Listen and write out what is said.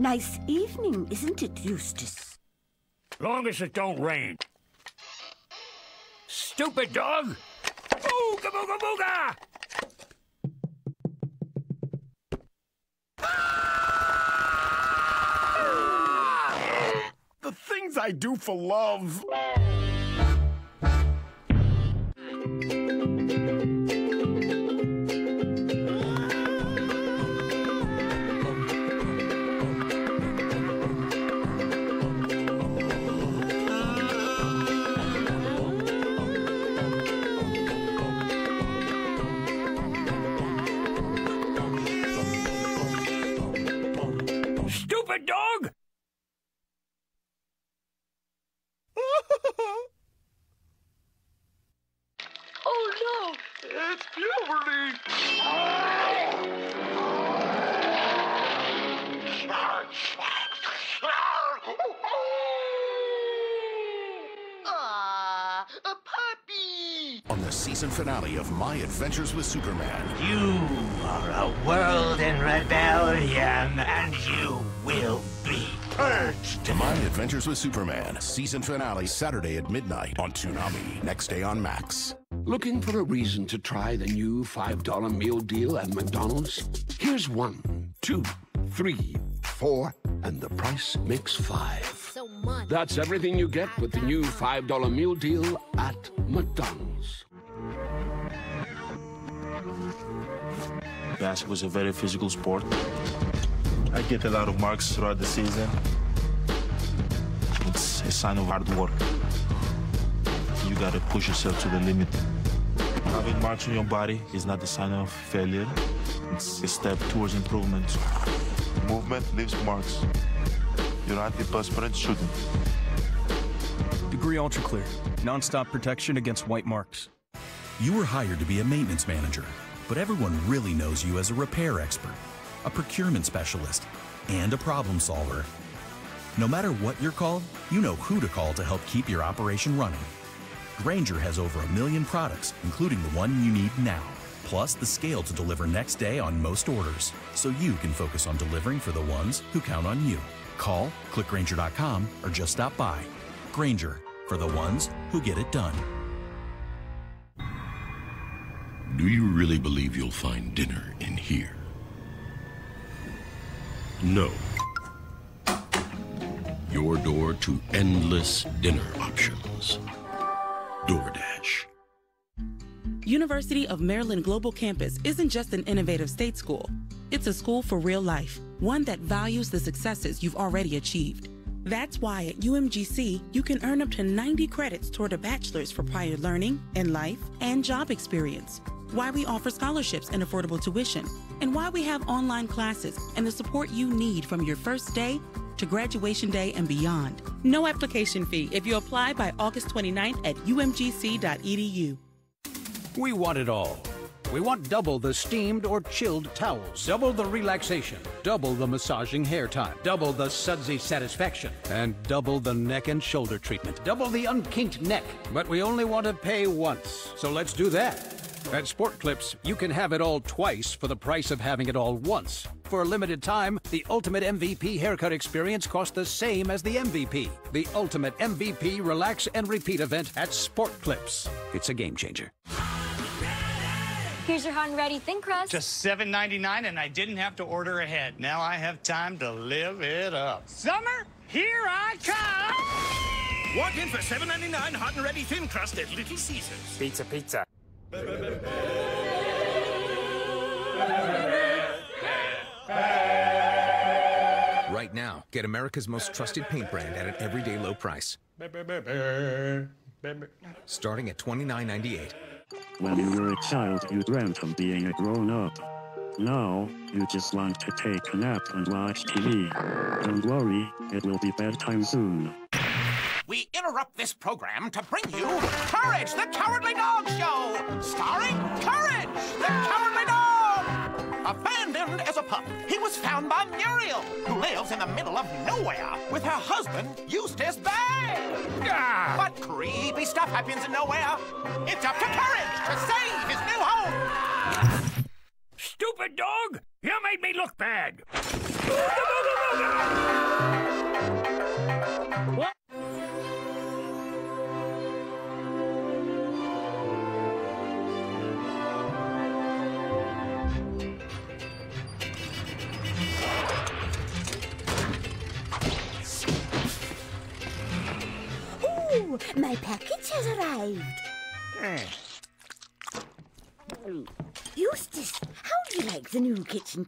Nice evening, isn't it, Eustace? Long as it don't rain. Stupid dog! Booga booga booga! The things I do for love. Stupid dog! Oh no! It's puberty! Ah, a puppy! On the season finale of My Adventures with Superman. You are a world in rebellion, and you will be purged. My Adventures with Superman. Season finale Saturday at midnight on Toonami. Next day on Max. Looking for a reason to try the new $5 meal deal at McDonald's? Here's one, two, three, four, and the price makes five. So much. That's everything you get with the new $5 meal deal at McDonald's. Basketball is a very physical sport. I get a lot of marks throughout the season. It's a sign of hard work. You gotta push yourself to the limit. Having marks on your body is not a sign of failure. It's a step towards improvement. Movement leaves marks. You're Your antiperspirant shouldn't. Degree Ultra Clear. Non-stop protection against white marks. You were hired to be a maintenance manager, but everyone really knows you as a repair expert, a procurement specialist, and a problem solver. No matter what you're called, you know who to call to help keep your operation running. Grainger has over a million products, including the one you need now, plus the scale to deliver next day on most orders, so you can focus on delivering for the ones who count on you. Call, clickgrainger.com, or just stop by. Grainger, for the ones who get it done. Do you really believe you'll find dinner in here? No. Your door to endless dinner options. DoorDash. University of Maryland Global Campus isn't just an innovative state school. It's a school for real life, one that values the successes you've already achieved. That's why at UMGC, you can earn up to 90 credits toward a bachelor's for prior learning in life and job experience. Why we offer scholarships and affordable tuition, and why we have online classes and the support you need from your first day to graduation day and beyond. No application fee if you apply by August 29th at umgc.edu. We want it all. We want double the steamed or chilled towels, double the relaxation, double the massaging hair time, double the sudsy satisfaction, and double the neck and shoulder treatment, double the unkinked neck. But we only want to pay once, so let's do that. At Sport Clips, you can have it all twice for the price of having it all once. For a limited time, the Ultimate MVP haircut experience costs the same as the MVP. The Ultimate MVP Relax and Repeat event at Sport Clips. It's a game changer. Here's your hot and ready thin crust. Just $7.99 and I didn't have to order ahead. Now I have time to live it up. Summer, here I come! Walk in for $7.99 hot and ready thin crust at Little Caesars. Pizza, pizza. Right now, get America's most trusted paint brand at an everyday low price. Starting at $29.98. When you were a child, you dreamt of being a grown up. Now, you just want to take a nap and watch TV. Don't worry, it will be bedtime soon. We interrupt this program to bring you Courage, the Cowardly Dog Show, starring Courage, the Cowardly Dog. Abandoned as a pup, he was found by Muriel, who lives in the middle of nowhere with her husband, Eustace Bagge. Ah, but creepy stuff happens in nowhere. It's up to Courage to save his new home. Stupid dog! You made me look bad! My package has arrived. Eh. Eustace, how do you like the new kitchen